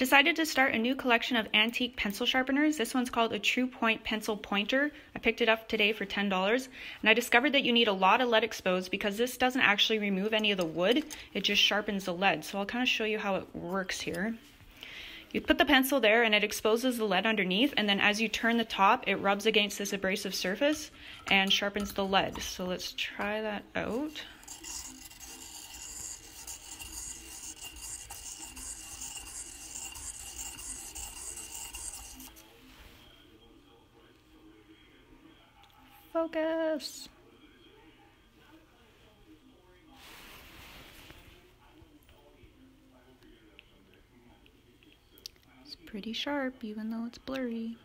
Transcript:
decided to start a new collection of antique pencil sharpeners. This one's called a Tru-Point Pencil Pointer. I picked it up today for $10 and I discovered that you need a lot of lead exposed because this doesn't actually remove any of the wood, it just sharpens the lead. So I'll kind of show you how it works here. You put the pencil there and it exposes the lead underneath and then as you turn the top it rubs against this abrasive surface and sharpens the lead. So let's try that out. Focus. It's pretty sharp even though it's blurry.